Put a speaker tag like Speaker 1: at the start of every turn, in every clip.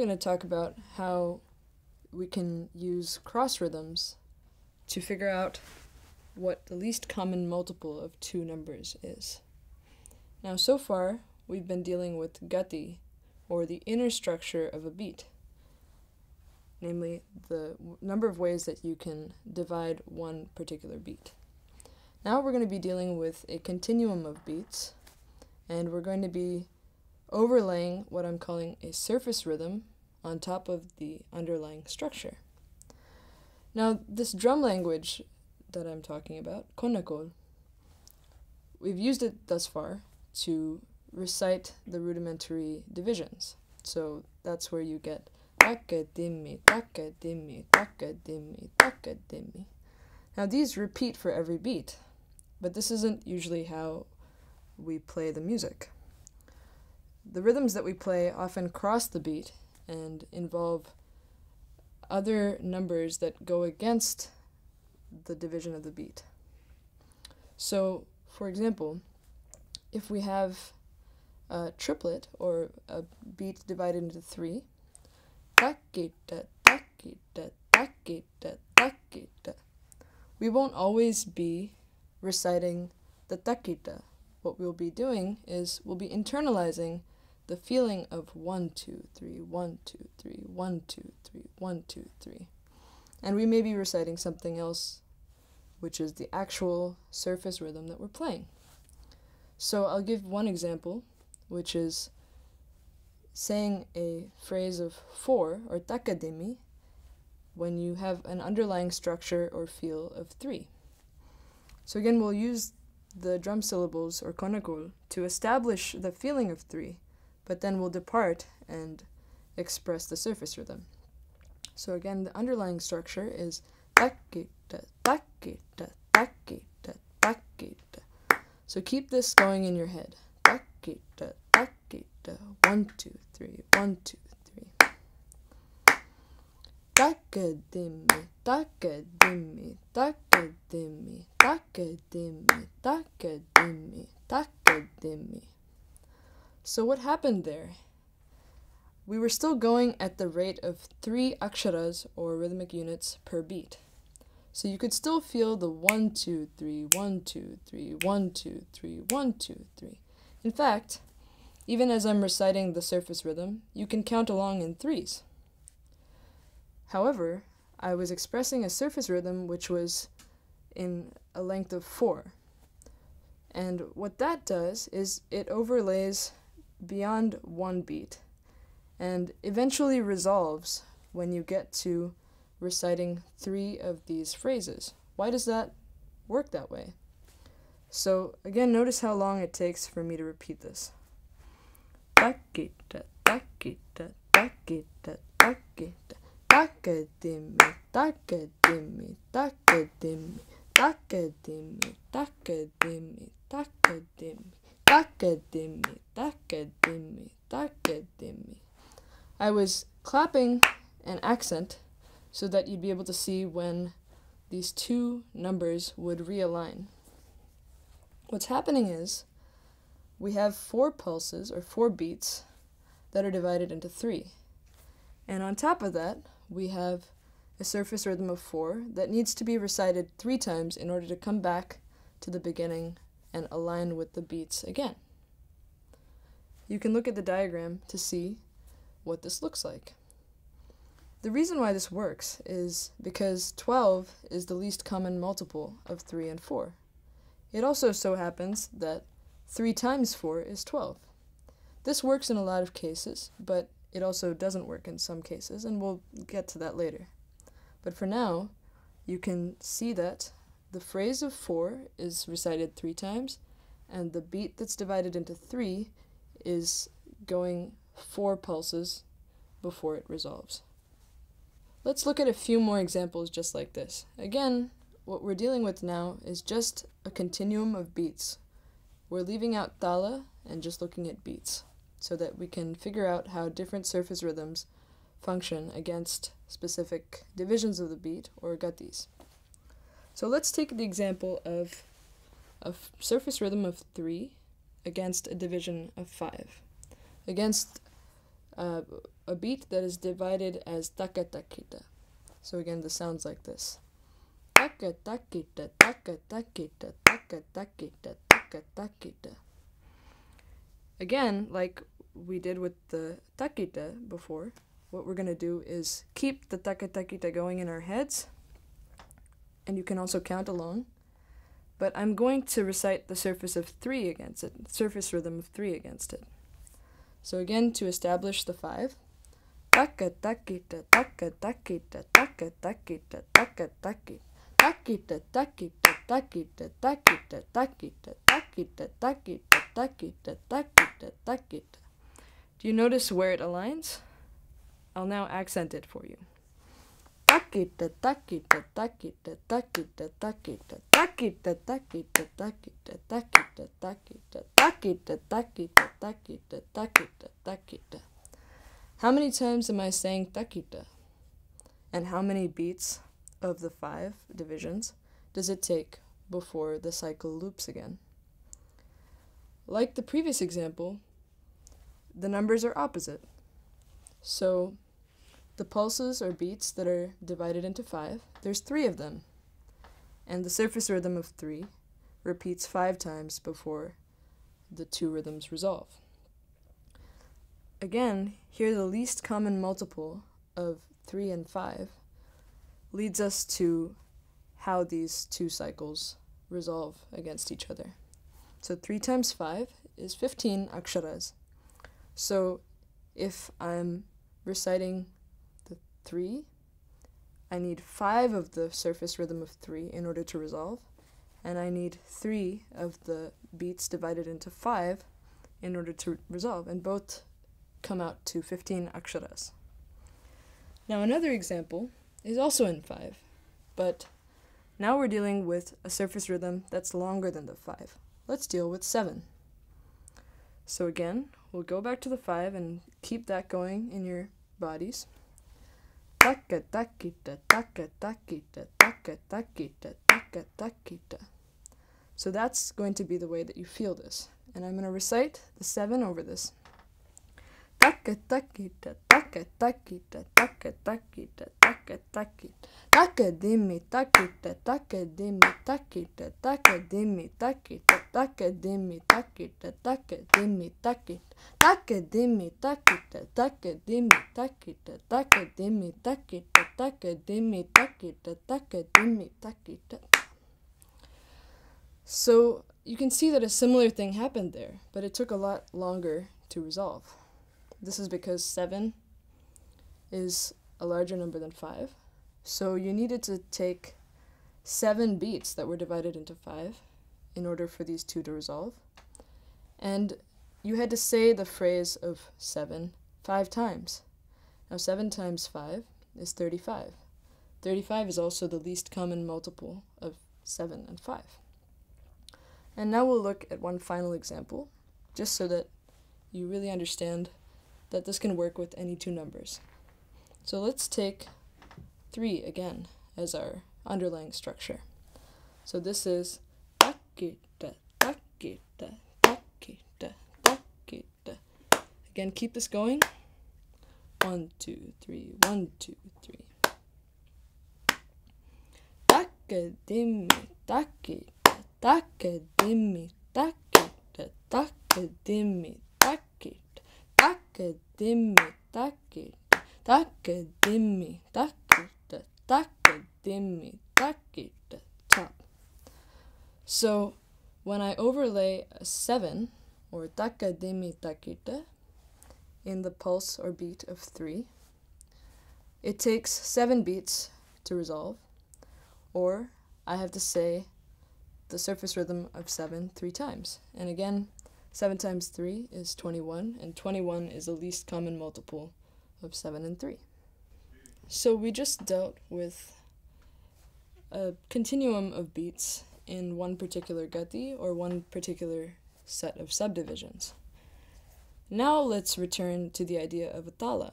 Speaker 1: going to talk about how we can use cross rhythms to figure out what the least common multiple of two numbers is. Now, so far, we've been dealing with gati, or the inner structure of a beat, namely the number of ways that you can divide one particular beat. Now we're going to be dealing with a continuum of beats, and we're going to be overlaying what I'm calling a surface rhythm on top of the underlying structure. Now, this drum language that I'm talking about, konakol, we've used it thus far to recite the rudimentary divisions. So that's where you get taka dimmi, taka dimmi, taka dimmi, taka dimmi. Now these repeat for every beat, but this isn't usually how we play the music. The rhythms that we play often cross the beat and involve other numbers that go against the division of the beat. So, for example, if we have a triplet or a beat divided into three, we won't always be reciting the takita. What we'll be doing is we'll be internalizing the feeling of one, two, three, one, two, three, one, two, three, one, two, three. And we may be reciting something else, which is the actual surface rhythm that we're playing. So I'll give one example, which is saying a phrase of four, or takademi, when you have an underlying structure or feel of three. So again, we'll use the drum syllables, or konakol, to establish the feeling of three but then we'll depart and express the surface rhythm. So again, the underlying structure is takita, takita, takita, takita. So keep this going in your head. Takita, takita, one, two, three, one, two, three. Takadimi, takadimi, takadimi, takadimi, takadimi, takadimi. So what happened there? We were still going at the rate of three aksharas or rhythmic units per beat. So you could still feel the one, two, three, one, two, three, one, two, three, one, two, three. In fact, even as I'm reciting the surface rhythm, you can count along in threes. However, I was expressing a surface rhythm which was in a length of four. And what that does is it overlays beyond one beat and eventually resolves when you get to reciting three of these phrases. Why does that work that way? So, again, notice how long it takes for me to repeat this. Takadimi, takadimi, takadimi. I was clapping an accent so that you'd be able to see when these two numbers would realign. What's happening is we have four pulses or four beats that are divided into three. And on top of that, we have a surface rhythm of four that needs to be recited three times in order to come back to the beginning and align with the beats again. You can look at the diagram to see what this looks like. The reason why this works is because 12 is the least common multiple of 3 and 4. It also so happens that 3 times 4 is 12. This works in a lot of cases, but it also doesn't work in some cases, and we'll get to that later. But for now, you can see that the phrase of four is recited three times, and the beat that's divided into three is going four pulses before it resolves. Let's look at a few more examples just like this. Again, what we're dealing with now is just a continuum of beats. We're leaving out thala and just looking at beats so that we can figure out how different surface rhythms function against specific divisions of the beat or gatis. So let's take the example of a surface rhythm of 3 against a division of 5. Against uh, a beat that is divided as takatakita. So again, the sounds like this. Takatakita, takatakita, takatakita, takatakita. Again, like we did with the takita before, what we're going to do is keep the takatakita going in our heads, and you can also count along. But I'm going to recite the surface of 3 against it, surface rhythm of 3 against it. So again, to establish the 5, taka takita, taka takita, taka takita, taka takita. Takita, takita, takita, takita, takita, takita, takita, takita, takita, takita. Do you notice where it aligns? I'll now accent it for you. Takita, takita, takita, takita, takita, takita, takita, takita, takita, takita, takita, takita, takita, takita, takita. How many times am I saying takita? And how many beats of the five divisions does it take before the cycle loops again? Like the previous example, the numbers are opposite. So the pulses or beats that are divided into five, there's three of them. And the surface rhythm of three repeats five times before the two rhythms resolve. Again, here the least common multiple of 3 and 5 leads us to how these two cycles resolve against each other. So 3 times 5 is 15 aksharas. So if I'm reciting 3, I need 5 of the surface rhythm of 3 in order to resolve, and I need 3 of the beats divided into 5 in order to resolve, and both come out to 15 aksharas. Now another example is also in 5, but now we're dealing with a surface rhythm that's longer than the 5. Let's deal with 7. So again, we'll go back to the 5 and keep that going in your bodies. So that's going to be the way that you feel this. And I'm going to recite the 7 over this. So you can see that a similar thing happened there, but it took a lot longer to resolve. This is because 7 is a larger number than 5. So you needed to take 7 beats that were divided into 5 in order for these two to resolve. And you had to say the phrase of 7 five times. Now 7 times 5 is 35. 35 is also the least common multiple of 7 and 5. And now we'll look at one final example, just so that you really understand that this can work with any two numbers. So let's take 3 again as our underlying structure. So this is. Again, keep this going. One, two, three, one, two, three. Takadimi, takita, takadimi, takita, takadimi, Takadimi, takita, takadimi, takita, takadimi, takita, top. So when I overlay a 7, or takadimi takita, in the pulse or beat of 3, it takes 7 beats to resolve, or I have to say the surface rhythm of 7 three times. And again, 7 times 3 is 21, and 21 is the least common multiple of 7 and 3. So we just dealt with a continuum of beats in one particular gati or one particular set of subdivisions. Now let's return to the idea of a tala.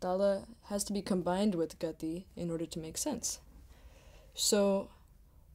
Speaker 1: Tala has to be combined with gati in order to make sense. So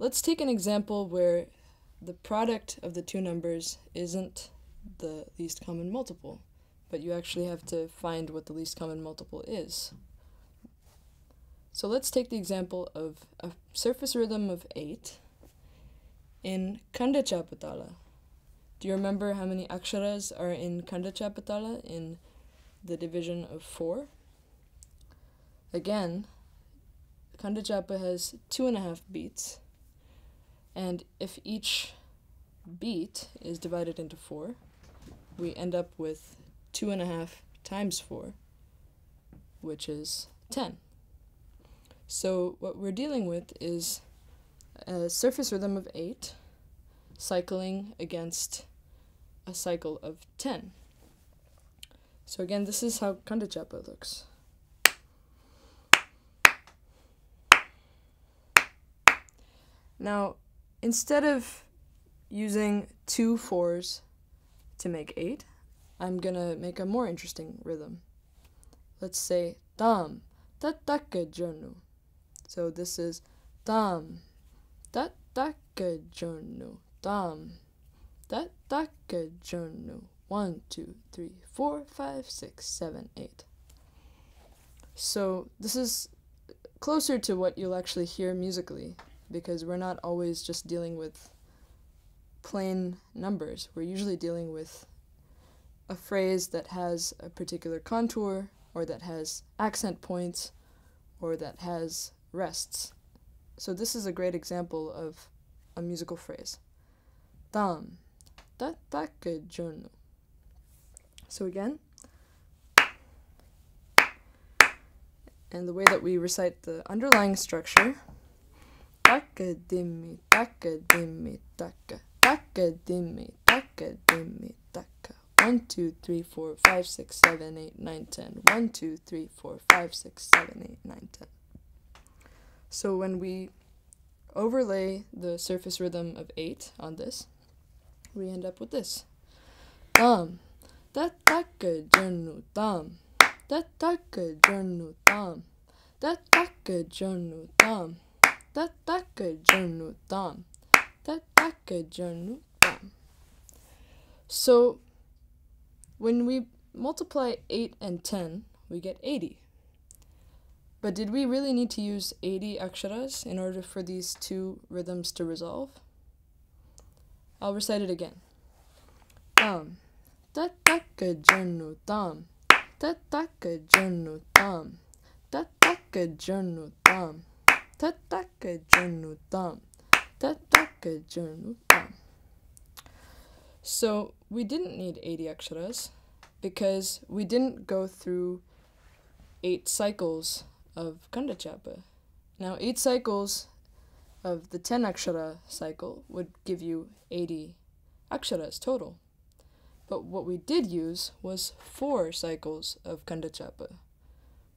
Speaker 1: let's take an example where the product of the two numbers isn't the least common multiple. but you actually have to find what the least common multiple is. So let's take the example of a surface rhythm of 8 in Khanda Chapatala. Do you remember how many aksharas are in Khanda Chapatala in the division of 4? Again, Khanda Chapa has two and a half beats, and if each beat is divided into 4, we end up with two and a half times 4, which is 10. So what we're dealing with is a surface rhythm of 8 cycling against a cycle of 10. So again, this is how Chapa looks. Now, instead of using two fours to make eight, I'm gonna make a more interesting rhythm. Let's say tam tataka jonu. So this is tam tataka jonu tam tataka jonu. One, two, three, four, five, six, seven, eight. So this is closer to what you'll actually hear musically because we're not always just dealing with plain numbers. We're usually dealing with a phrase that has a particular contour, or that has accent points, or that has rests. So this is a great example of a musical phrase. Tam, tataka jonu. So again, and the way that we recite the underlying structure, taka dimmi, taka dimmi, taka, taka dimmi, taka dimmi, taka. 1, 2, 3, 4, 5, 6, 7, 8, 9, 10. 1, 2, 3, 4, 5, 6, 7, 8, 9, 10. So when we overlay the surface rhythm of 8 on this, we end up with this. Tam, tataka jonu tam, tataka jonu tam, tataka jonu tam, tataka jonu tam, tataka jonu tam. So when we multiply 8 and 10, we get 80. But did we really need to use 80 aksharas in order for these two rhythms to resolve? I'll recite it again. Tam, tataka janu tam, tataka janu tam, tataka janu tam, So we didn't need 80 aksharas because we didn't go through eight cycles of Khanda Chapa. Now, eight cycles of the 10 akshara cycle would give you 80 aksharas total. But what we did use was four cycles of Khanda Chapa,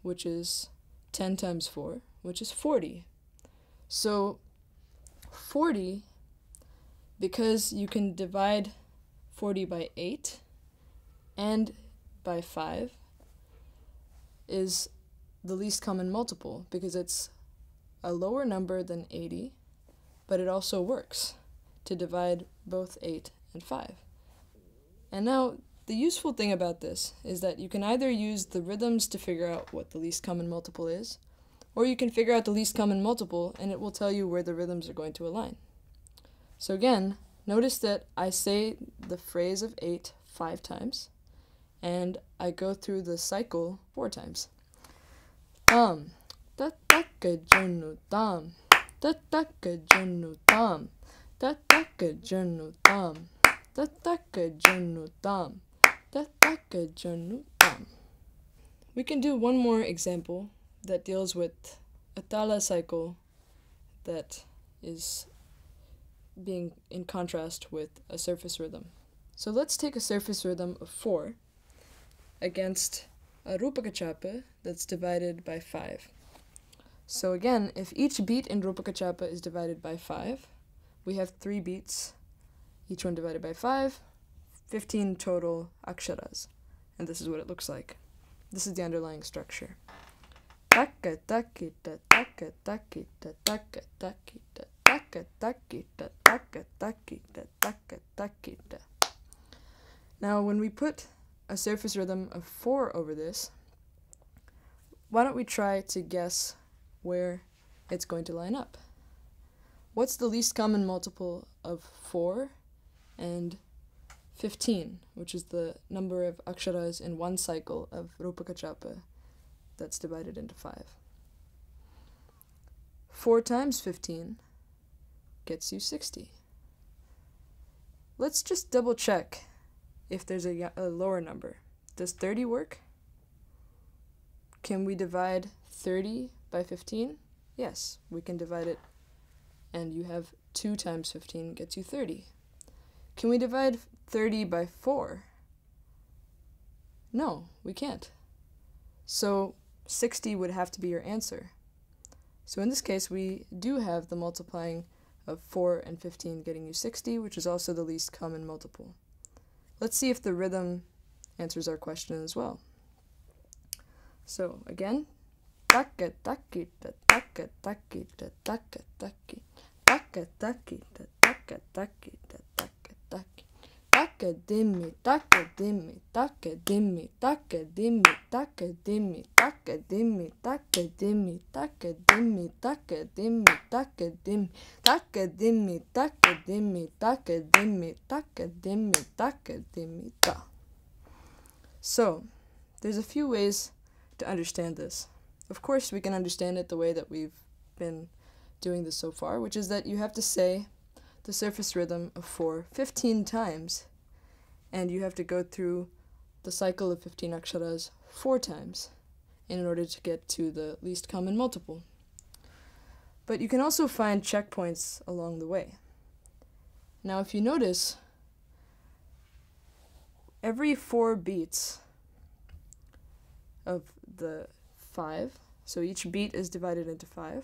Speaker 1: which is 10 times 4, which is 40. So, 40, because you can divide 40 by 8 and by 5 is the least common multiple because it's a lower number than 80, but it also works to divide both 8 and 5. And now, the useful thing about this is that you can either use the rhythms to figure out what the least common multiple is, or you can figure out the least common multiple and it will tell you where the rhythms are going to align. So again, Notice that I say the phrase of eight five times, and I go through the cycle four times. Tam, tataka jonu tam, tataka jonu tam, tataka jonu tam, tataka jonu tam, tataka jonu tam. We can do one more example that deals with a tala cycle that is being in contrast with a surface rhythm. So let's take a surface rhythm of 4 against a Rupaka Chapa that's divided by 5. So again, if each beat in Rupaka Chapa is divided by 5, we have 3 beats, each one divided by 5, 15 total aksharas. And this is what it looks like. This is the underlying structure. Taka takita taka takita taka takita taka takita taka takita taka takita. Now when we put a surface rhythm of 4 over this, why don't we try to guess where it's going to line up? What's the least common multiple of 4 and 15, which is the number of aksharas in one cycle of Rupakachapa that's divided into 5? 4 times 15 gets you 60. Let's just double check if there's a, a lower number. Does 30 work? Can we divide 30 by 15? Yes, we can divide it. And you have 2 times 15 gets you 30. Can we divide 30 by 4? No, we can't. So 60 would have to be your answer. So in this case, we do have the multiplying of 4 and 15 getting you 60, which is also the least common multiple. Let's see if the rhythm answers our question as well. So again, taka taki ta taka taki ta taka taki taka taki ta taka taki ta taka taki taka dimmi taka dimmi taka dimmi taka dimmi taka dimmi taka dimmi taka dimmi taka dimmi taka dimmi taka dimmi taka dimmi taka dimmi taka dimmi taka dimmi taka dimmi ta so there's a few ways to understand this of course we can understand it the way that we've been doing this so far which is that you have to say the surface rhythm of 4 15 times, and you have to go through the cycle of 15 aksharas four times in order to get to the least common multiple. But you can also find checkpoints along the way. Now, if you notice, every four beats of the five, so each beat is divided into five,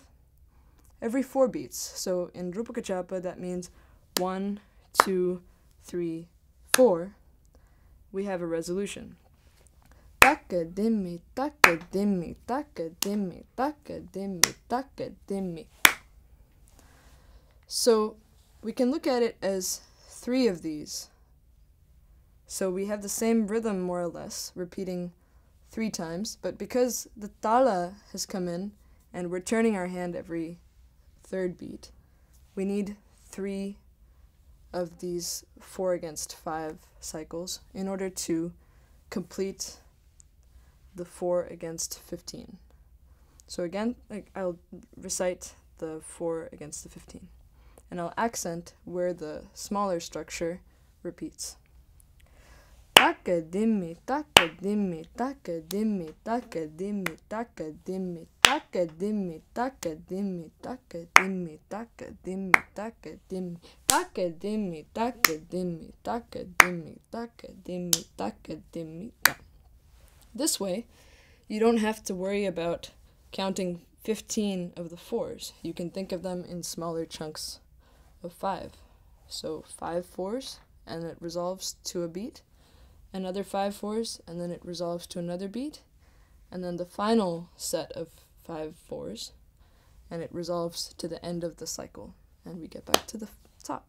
Speaker 1: every four beats. So in Rupakachapa, that means one, two, three, four. We have a resolution. Taka dimmi, taka dimmi, taka dimmi, taka dimmi, taka dimmi. So we can look at it as three of these. So we have the same rhythm more or less, repeating three times, but because the tala has come in and we're turning our hand every third beat, we need three of these four against five cycles in order to complete the four against 15. So again, I'll recite the four against the 15, and I'll accent where the smaller structure repeats. Taka dimmi, taka dimmi, taka dimmi, taka dimmi, taka dimmi, taka dimmi, taka dimmi, taka dimmi, taka dimmi, taka dimmi, taka dimmi, taka dimmi, taka dimmi, taka dimmi, taka dimmi. This way, you don't have to worry about counting 15 of the fours. You can think of them in smaller chunks of five. So five fours, and it resolves to a beat another five fours, and then it resolves to another beat, and then the final set of five fours, and it resolves to the end of the cycle, and we get back to the top.